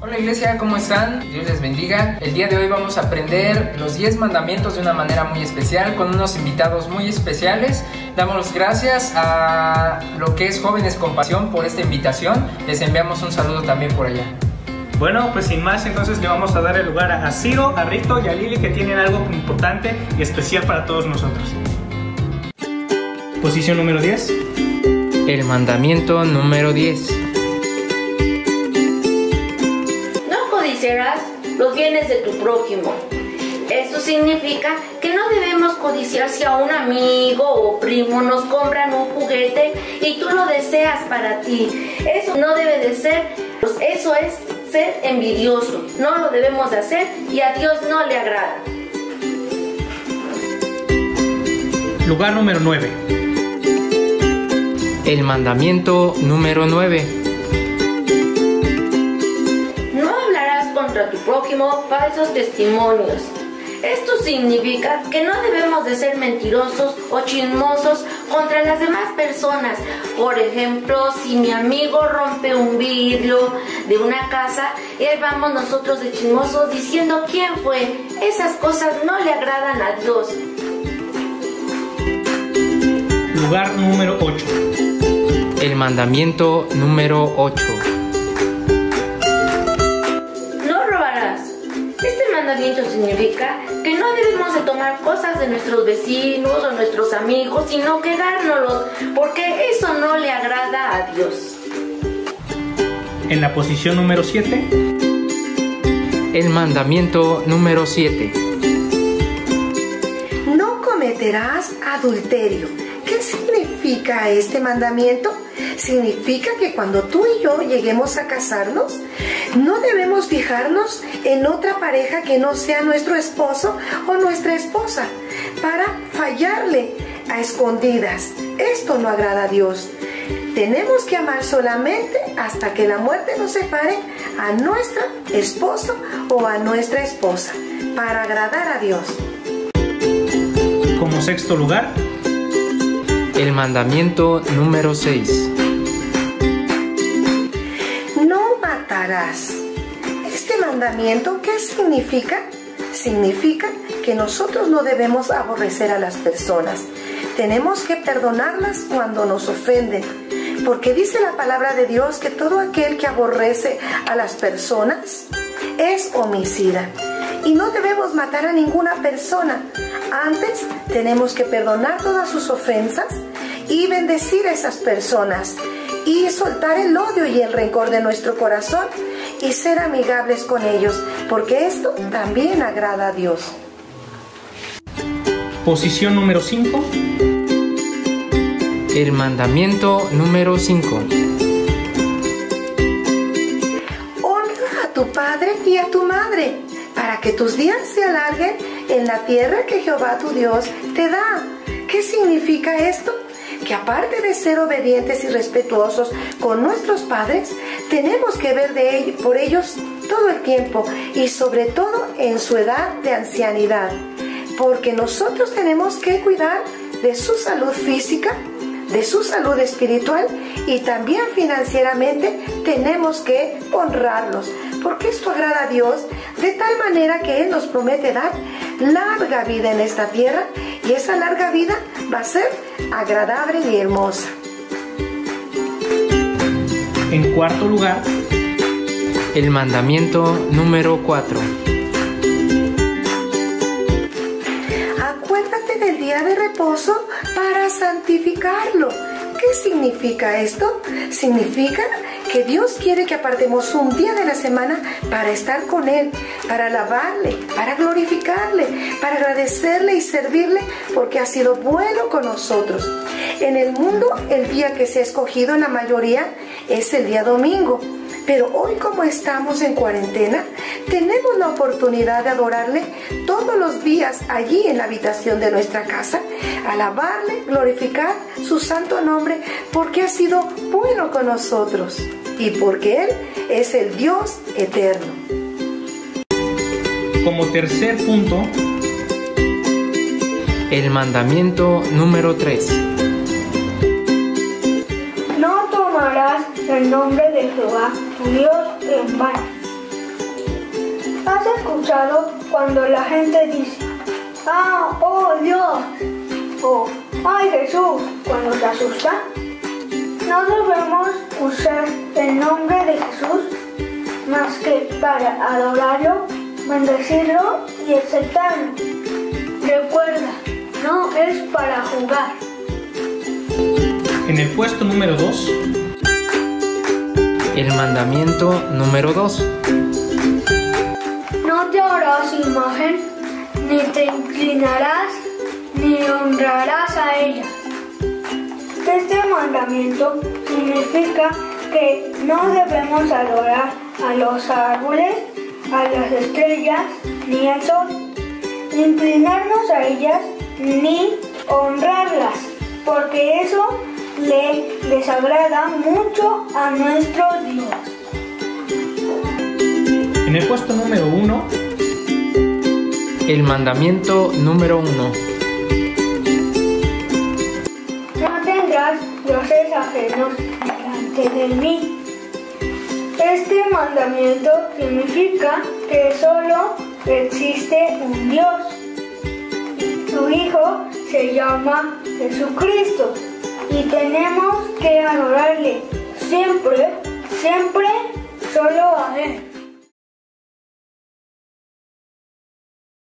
Hola iglesia, ¿cómo están? Dios les bendiga. El día de hoy vamos a aprender los 10 mandamientos de una manera muy especial con unos invitados muy especiales. Damos gracias a lo que es Jóvenes con Pasión por esta invitación. Les enviamos un saludo también por allá. Bueno, pues sin más, entonces le vamos a dar el lugar a Ciro, a Rito y a Lili que tienen algo importante y especial para todos nosotros. Posición número 10. El mandamiento número 10. Codiciarás los bienes de tu prójimo. Esto significa que no debemos codiciar si a un amigo o primo nos compran un juguete y tú lo deseas para ti. Eso no debe de ser, pues eso es ser envidioso. No lo debemos de hacer y a Dios no le agrada. Lugar número 9. El mandamiento número 9. Tu prójimo falsos testimonios. Esto significa que no debemos de ser mentirosos o chismosos contra las demás personas. Por ejemplo, si mi amigo rompe un vidrio de una casa y ahí vamos nosotros de chismosos diciendo quién fue. Esas cosas no le agradan a Dios. Lugar número 8. El mandamiento número 8. Significa que no debemos de tomar cosas de nuestros vecinos o nuestros amigos, sino quedárnoslos, porque eso no le agrada a Dios. En la posición número 7. El mandamiento número 7. No cometerás adulterio. ¿Qué significa este mandamiento? Significa que cuando tú y yo lleguemos a casarnos, no debemos fijarnos en otra pareja que no sea nuestro esposo o nuestra esposa para fallarle a escondidas. Esto no agrada a Dios. Tenemos que amar solamente hasta que la muerte nos separe a nuestro esposo o a nuestra esposa para agradar a Dios. Como sexto lugar, el mandamiento número 6. Este mandamiento, ¿qué significa? Significa que nosotros no debemos aborrecer a las personas. Tenemos que perdonarlas cuando nos ofenden. Porque dice la palabra de Dios que todo aquel que aborrece a las personas es homicida. Y no debemos matar a ninguna persona. Antes tenemos que perdonar todas sus ofensas y bendecir a esas personas y soltar el odio y el rencor de nuestro corazón y ser amigables con ellos, porque esto también agrada a Dios. Posición número 5. El mandamiento número 5. Honra a tu padre y a tu madre, para que tus días se alarguen en la tierra que Jehová tu Dios te da. ¿Qué significa esto? que aparte de ser obedientes y respetuosos con nuestros padres, tenemos que ver de por ellos todo el tiempo y sobre todo en su edad de ancianidad, porque nosotros tenemos que cuidar de su salud física, de su salud espiritual y también financieramente tenemos que honrarlos, porque esto agrada a Dios de tal manera que Él nos promete dar larga vida en esta tierra y esa larga vida va a ser agradable y hermosa. En cuarto lugar, el mandamiento número 4. Acuérdate del día de reposo para santificarlo. ¿Qué significa esto? Significa que Dios quiere que apartemos un día de la semana para estar con Él, para alabarle, para glorificarle, para agradecerle y servirle porque ha sido bueno con nosotros. En el mundo el día que se ha escogido en la mayoría es el día domingo. Pero hoy como estamos en cuarentena, tenemos la oportunidad de adorarle todos los días allí en la habitación de nuestra casa, alabarle, glorificar su santo nombre porque ha sido bueno con nosotros y porque Él es el Dios eterno. Como tercer punto, el mandamiento número 3. El nombre de Jehová, tu Dios, en vano. ¿Has escuchado cuando la gente dice, ah, oh Dios, o ay Jesús, cuando te asusta? No debemos usar el nombre de Jesús más que para adorarlo, bendecirlo y exaltarlo. Recuerda, no es para jugar. En el puesto número 2, El mandamiento número 2. No te harás imagen, ni te inclinarás, ni honrarás a ella. Este mandamiento significa que no debemos adorar a los árboles, a las estrellas, ni al sol, ni inclinarnos a ellas, ni honrarlas, porque eso le desagrada mucho a nuestro Dios. en el puesto número 1, El mandamiento número 1. No tendrás dioses ajenos delante de mí. Este mandamiento significa que solo existe un Dios. Su Hijo se llama Jesucristo y tenemos que adorarle siempre, siempre, solo a Él.